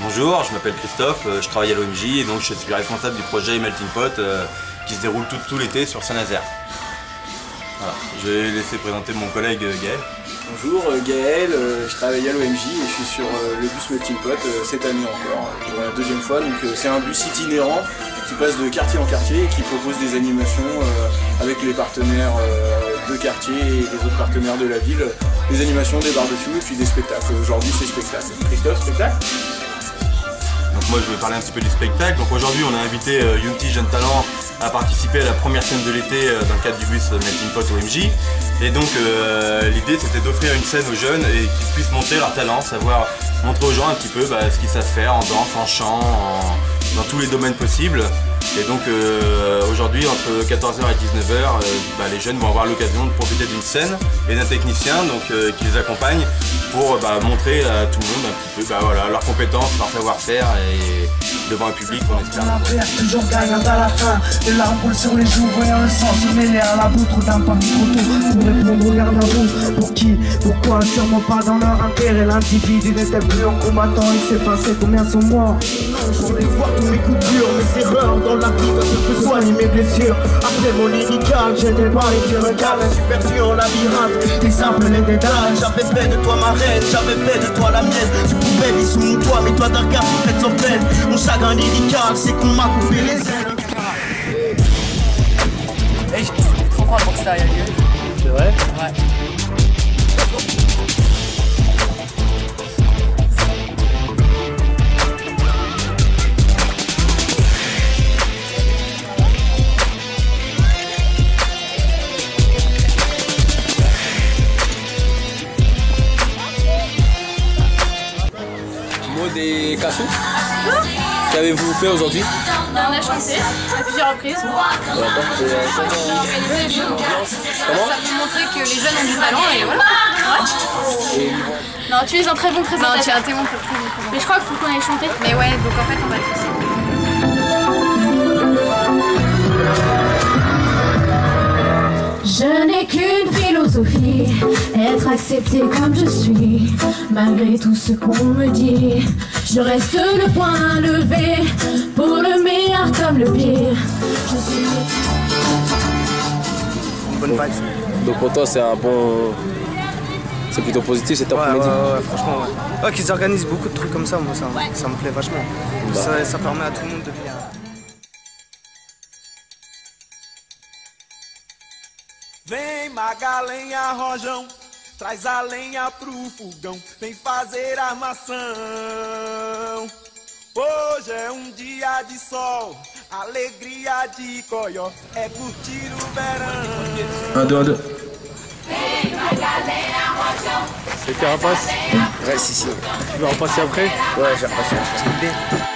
Bonjour, je m'appelle Christophe, euh, je travaille à l'OMJ et donc je suis responsable du projet Melting Pot euh, qui se déroule tout, l'été sur Saint-Nazaire. Je vais laisser présenter mon collègue euh, Gaël. Bonjour Gaël, je travaille à l'OMJ et je suis sur le bus Melting Pot cette année encore, pour la deuxième fois. Donc c'est un bus itinérant qui passe de quartier en quartier et qui propose des animations avec les partenaires de quartier et les autres partenaires de la ville, des animations, des barbecues et puis des spectacles. Aujourd'hui c'est spectacle. Christophe, spectacle donc moi je vais parler un petit peu du spectacle. Donc aujourd'hui on a invité euh, Yunti Jeune Talent à participer à la première scène de l'été euh, dans le cadre du bus Melting Pot OMJ. Et donc euh, l'idée c'était d'offrir une scène aux jeunes et qu'ils puissent montrer leur talent, savoir montrer aux gens un petit peu bah, ce qu'ils savent faire en danse, en chant, dans tous les domaines possibles. Et donc euh, aujourd'hui, entre 14h et 19h, euh, bah, les jeunes vont avoir l'occasion de profiter d'une scène et d'un technicien donc, euh, qui les accompagne pour bah, montrer à tout le monde un petit peu bah, leurs compétences, leur savoir-faire et devant un public qu'on espère. Pourquoi Sûrement pas dans leur intérêt. L'individu n'était plus en combattant, il sont morts Je voulais voir tous mes coups durs, mes erreurs dans la vie, quand je peux soigner mes blessures. Après mon lyrical, j'étais pas les tu regardes, je suis perdu en labyrinthe. Des simples les détails, j'avais fait de toi ma reine, j'avais fait de toi la mienne. Tu pouvais vivre sous mon toit, mais toi d'un regard, tu fais sans peine. Mon chagrin lyrical, c'est qu'on m'a coupé les ailes. Et je suis trop fort le ça, il y a lieu. C'est vrai? Ouais. Des cassous. Qu'avez-vous fait aujourd'hui On a chanté à plusieurs reprises. Comment Ça peut montrer que les jeunes ont du talent et voilà. Non, tu es un très bon présentateur. Non, tu es un très bon présentateur. Mais je crois qu'il faut qu'on aille chanter. Mais ouais, donc en fait, on va le faire. Je n'ai qu'une philosophie, être accepté comme je suis, malgré tout ce qu'on me dit. Je reste le point levé, pour le meilleur comme le pire. Je suis... bonne vibe. Donc pour toi c'est un bon... C'est plutôt positif cet après-midi ouais, ouais, franchement ouais. Ouais, qu'ils organisent beaucoup de trucs comme ça, moi ça, ça me plaît vachement. Bah. Ça, ça permet à tout le monde de venir. Vem magalenha rojão, traz a lenha pro fogão, vem fazer armação. Hoje é um dia de sol, alegria de coió, é curtir o verão. Ando, ando. Vem magalenha rojão. C'est qui rapaz Reste ici. Tu vas repasser après Ouais, j'ai repassé. Alegria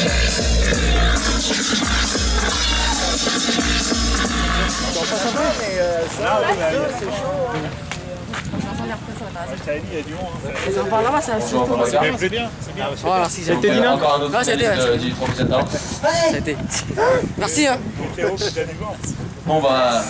Bon, pas sympa, mais euh, ça, c'est chaud. Hein dit, il y a du monde. Hein. Par là-bas, c'est assis. C'est bien, c'est bien. J'ai été un c'était. Merci. Hein. Bon, on va.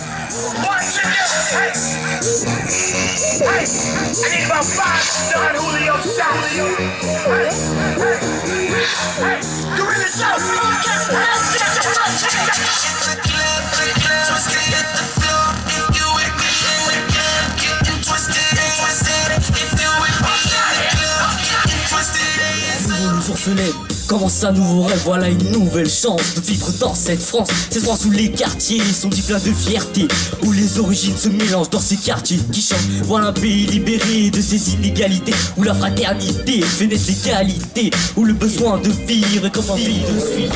Commence un nouveau rêve, voilà une nouvelle chance de vivre dans cette France. Cette France où les quartiers sont dits pleins de fierté, où les origines se mélangent dans ces quartiers qui chantent. Voilà un pays libéré de ses inégalités, où la fraternité fait naître l'égalité, où le besoin de vivre est comme envie de suivre.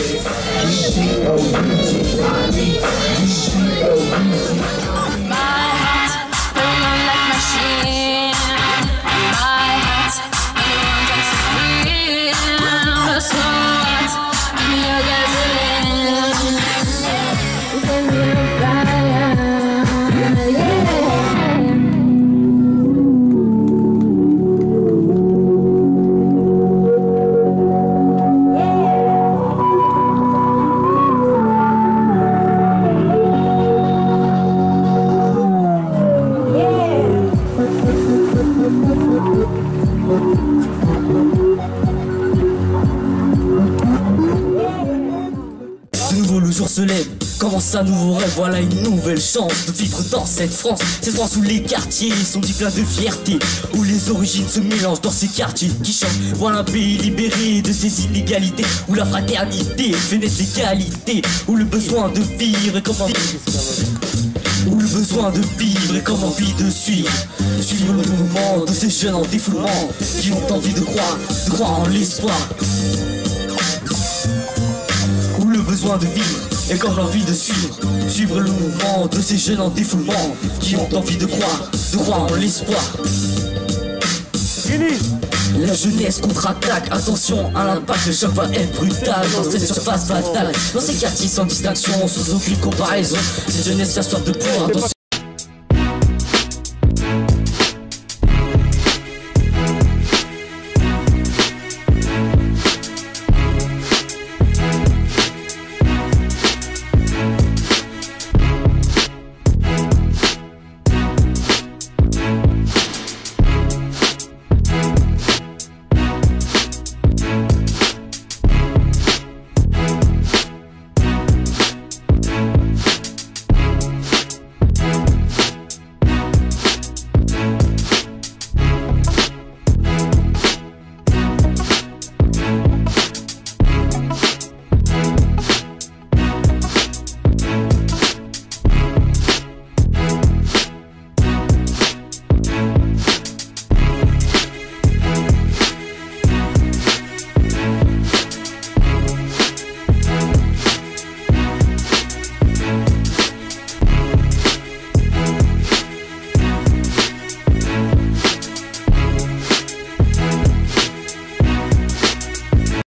Jour se lève, commence un nouveau rêve, voilà une nouvelle chance de vivre dans cette France. Cette France où les quartiers sont dits pleins de fierté, où les origines se mélangent dans ces quartiers qui chantent. Voilà un pays libéré de ses inégalités, où la fraternité fait naître l'égalité, où le besoin de vivre est comme envie où le besoin de vivre est comme envie de suivre Suivre le mouvement de ces jeunes en défoulement Qui ont envie de croire, de croire en l'espoir besoin de vivre est comme l'envie de suivre. Suivre le mouvement de ces jeunes en défoulement Qui ont envie de croire, de croire en l'espoir. La jeunesse contre-attaque, attention à l'impact, le choc va être brutal. Dans cette surface fatale. Dans ces quartiers sans distinction, sans aucune comparaison, cette jeunesse a soif de pouvoir dans